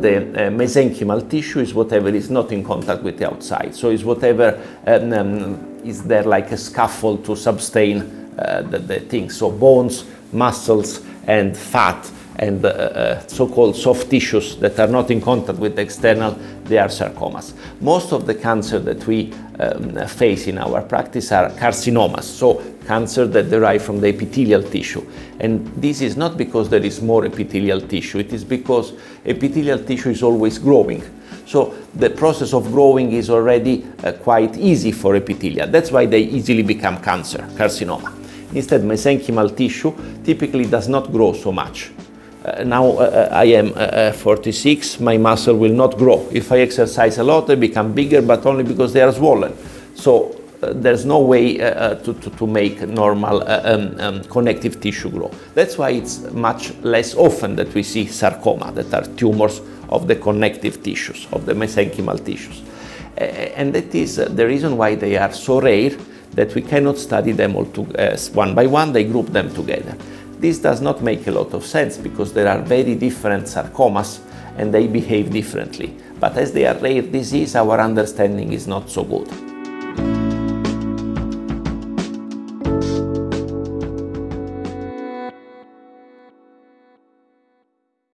the uh, mesenchymal tissue is whatever is not in contact with the outside. So it's whatever um, um, is there like a scaffold to sustain uh, the, the thing. So bones, muscles, and fat and uh, uh, so-called soft tissues that are not in contact with the external, they are sarcomas. Most of the cancer that we um, face in our practice are carcinomas, so cancer that derive from the epithelial tissue. And this is not because there is more epithelial tissue, it is because epithelial tissue is always growing. So the process of growing is already uh, quite easy for epithelia. That's why they easily become cancer, carcinoma. Instead, mesenchymal tissue typically does not grow so much. Uh, now uh, uh I am uh, uh, 46, my muscle will not grow. If I exercise a lot, they become bigger, but only because they are swollen. So uh, there's no way to, to, to, make normal um, um, connective tissue grow. That's why it's much less often that we see sarcoma, that are tumors of the connective tissues, of the mesenchymal tissues. and that is the reason why they are so rare that we cannot study them all to, one by one, they group them together. This does not make a lot of sense because there are very different sarcomas and they behave differently. But as they are rare disease, our understanding is not so good.